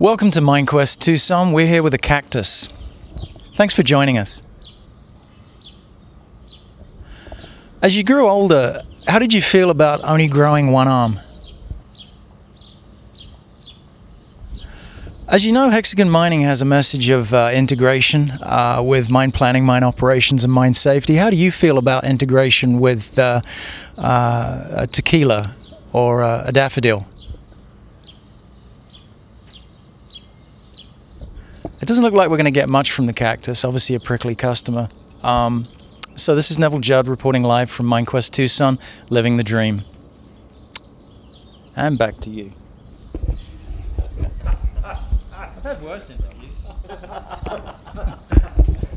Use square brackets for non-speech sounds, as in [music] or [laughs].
Welcome to MineQuest Tucson. We're here with a cactus. Thanks for joining us. As you grew older, how did you feel about only growing one arm? As you know, Hexagon Mining has a message of uh, integration uh, with mine planning, mine operations, and mine safety. How do you feel about integration with uh, uh a tequila or a daffodil? Doesn't look like we're going to get much from the cactus, obviously a prickly customer. Um, so this is Neville Judd reporting live from MineQuest Tucson, living the dream. And back to you. I've had worse interviews. [laughs]